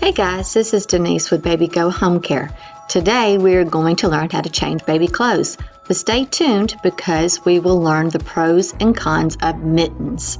Hey guys, this is Denise with Baby Go Home Care. Today we are going to learn how to change baby clothes, but stay tuned because we will learn the pros and cons of mittens.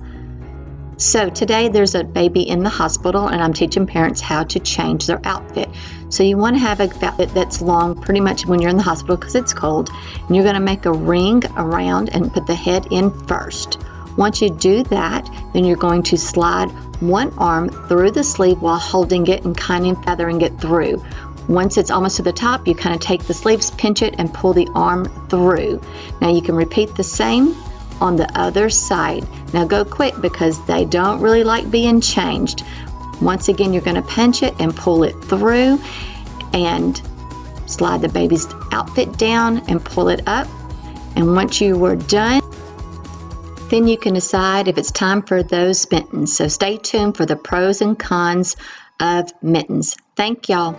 So today there's a baby in the hospital and I'm teaching parents how to change their outfit. So you want to have a outfit that's long pretty much when you're in the hospital because it's cold. And you're going to make a ring around and put the head in first. Once you do that, then you're going to slide one arm through the sleeve while holding it and kind of feathering it through. Once it's almost to the top, you kind of take the sleeves, pinch it, and pull the arm through. Now you can repeat the same on the other side. Now go quick because they don't really like being changed. Once again, you're going to pinch it and pull it through and slide the baby's outfit down and pull it up. And once you were done, then you can decide if it's time for those mittens. So stay tuned for the pros and cons of mittens. Thank y'all.